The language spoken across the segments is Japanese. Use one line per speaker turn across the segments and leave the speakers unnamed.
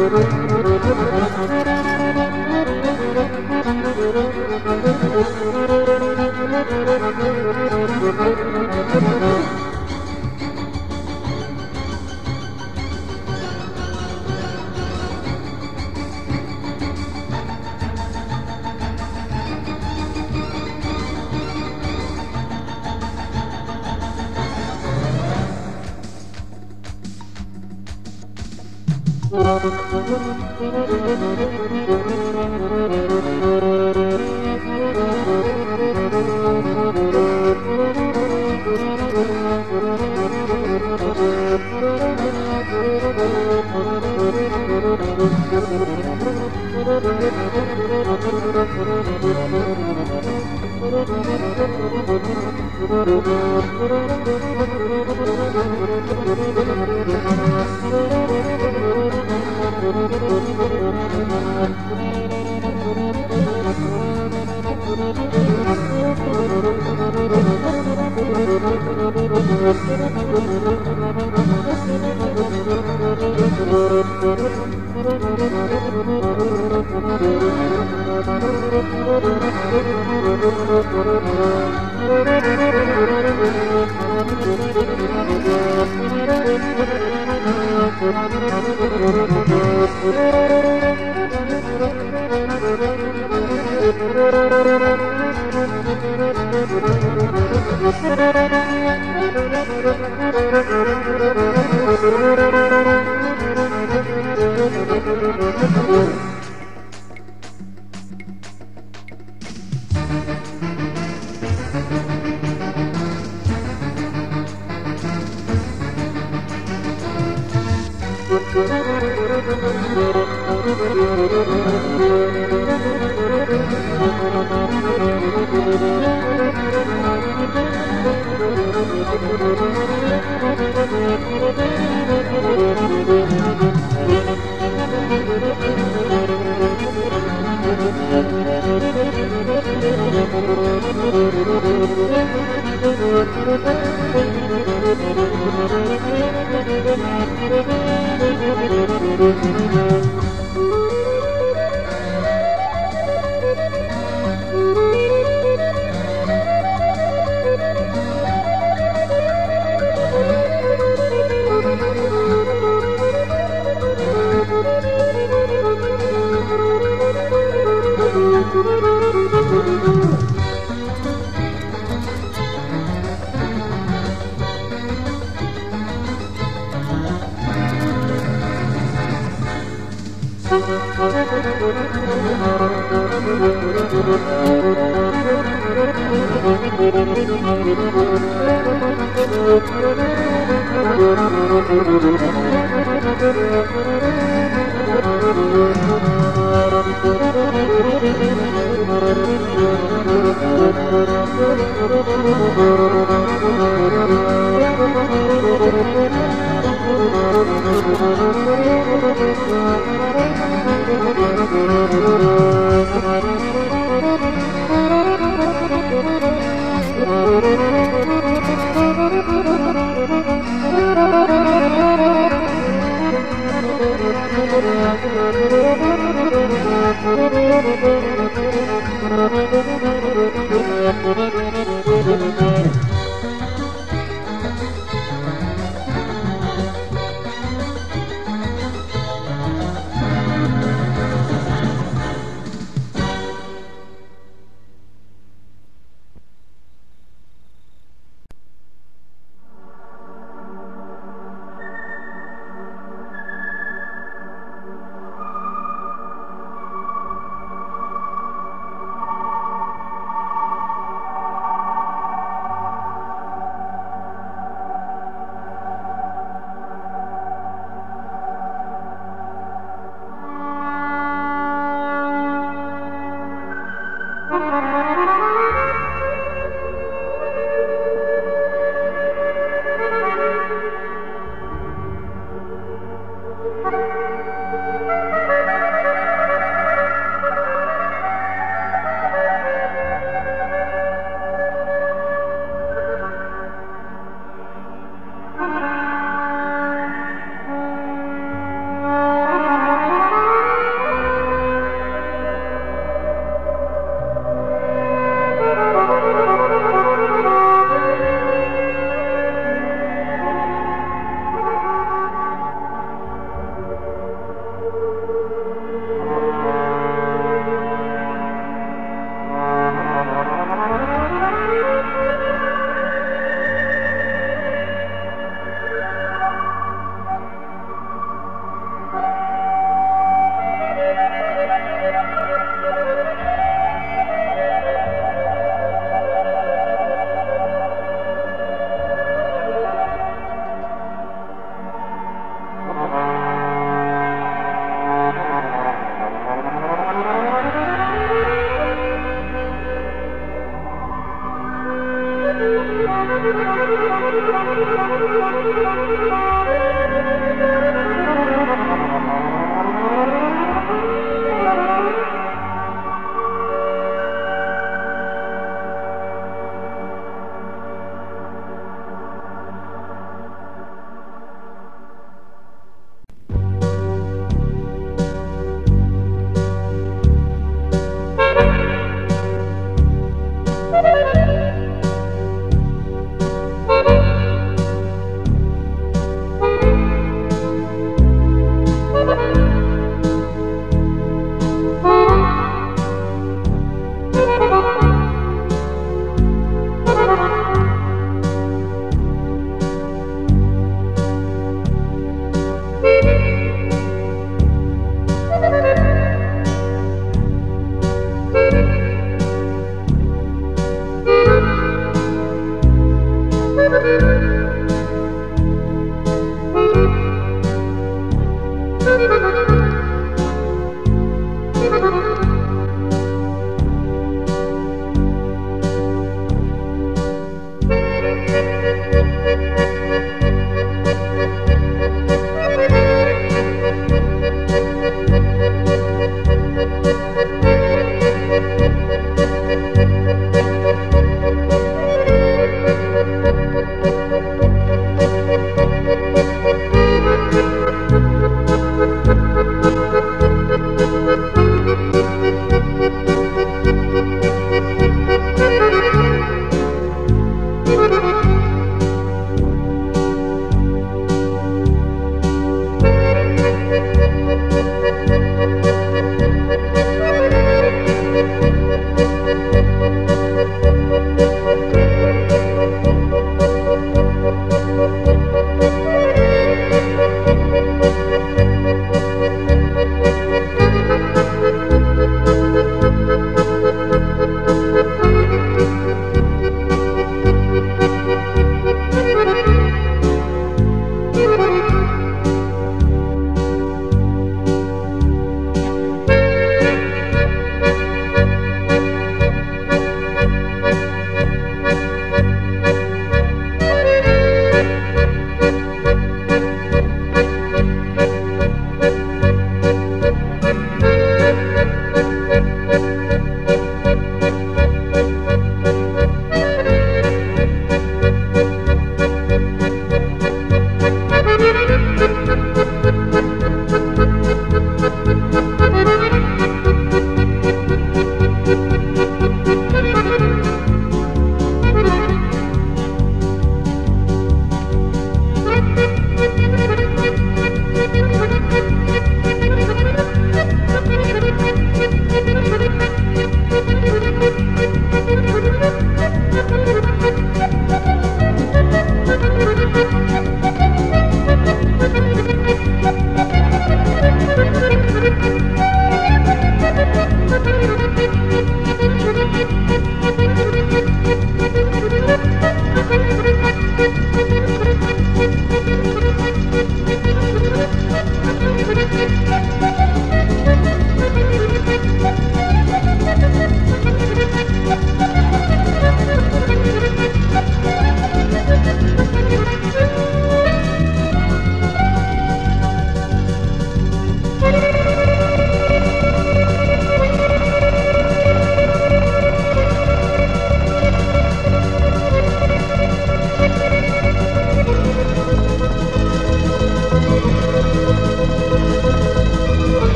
Müzik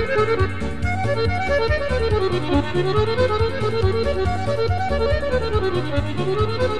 Thank you.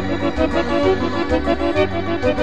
Thank you.